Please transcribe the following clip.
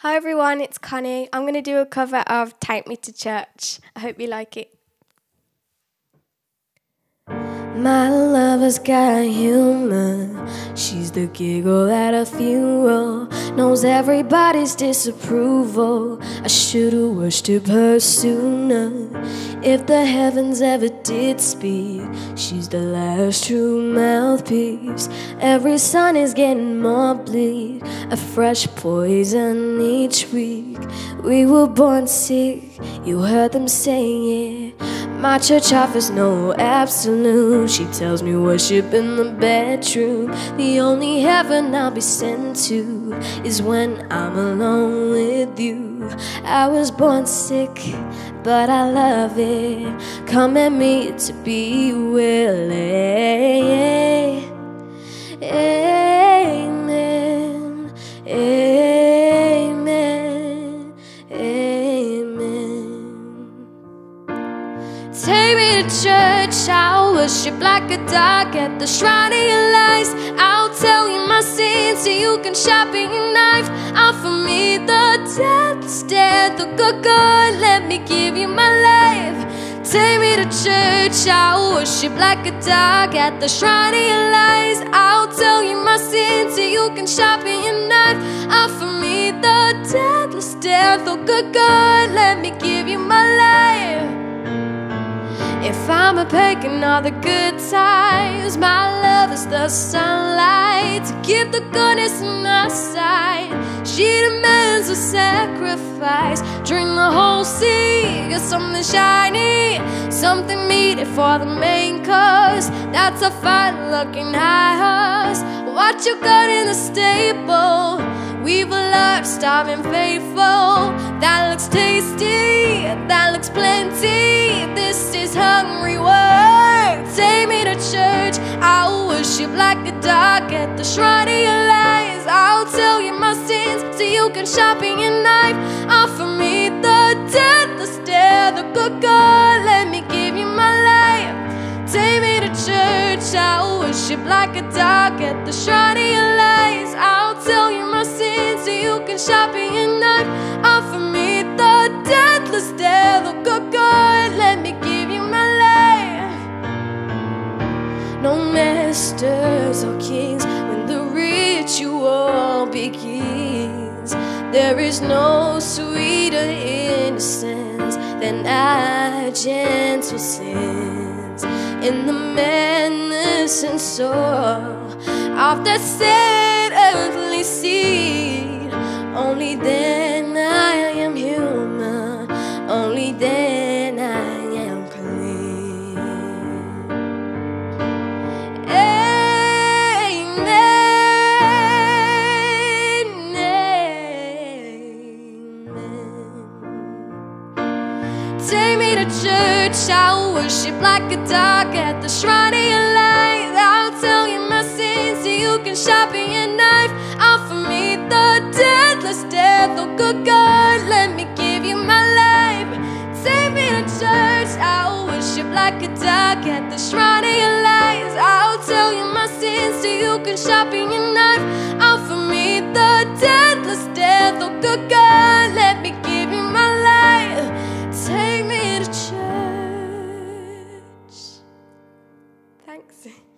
Hi everyone, it's Connie. I'm going to do a cover of Take Me to Church. I hope you like it. My lover's got humor. She's the giggle at a funeral. Knows everybody's disapproval. I should've worshipped her sooner. If the heavens ever did speak, she's the last true mouthpiece. Every sun is getting more bleak. A fresh poison each week. We were born sick. You heard them saying it. My church offers no absolute. She tells me worship in the bedroom. The only heaven I'll be sent to is when I'm alone with you. I was born sick, but I love it. Come at me to be willing. Worship like a dog at the shrine of your lies. I'll tell you my sins so you can sharpen your knife. Offer me the death's death, the good God, let me give you my life. Take me to church, I'll worship like a dog at the shrine of your lies. I'll tell you my sins so you can sharpen your knife. Offer me the deathless death, oh good God, let me give you my life. If I'm a pagan, all the good times, my love is the sunlight to give the goodness in my sight. She demands a sacrifice. Drink the whole sea, get something shiny, something meaty for the main course. That's a fine looking high horse. What you got in the stable? We've a lot, starving faithful. That looks tasty, that looks plenty. This is hungry work. Take me to church. I'll worship like a dog at the shrine of your lies. I'll tell you my sins so you can sharpen your knife. Offer me the deathless dare, the good God. Let me give you my life. Take me to church. I'll worship like a dog at the shrine of your lies. I'll tell can sharpen your knife. Offer me the deathless the good God. Let me give you my life. No masters or kings when the ritual begins. There is no sweeter innocence than our gentle sins. In the madness and soul of that sad earthly seed, only then I am human. Only then I am clean. Amen. Amen. Take me to church, I'll worship like a dog at the shrine of your endless death. Oh, good God, let me give you my life. Take me to church. I'll worship like a dog at the shrine of your lies. I'll tell you my sins so you can sharpen your knife. Offer me the deathless death. Oh, good God, let me give you my life. Take me to church. Thanks.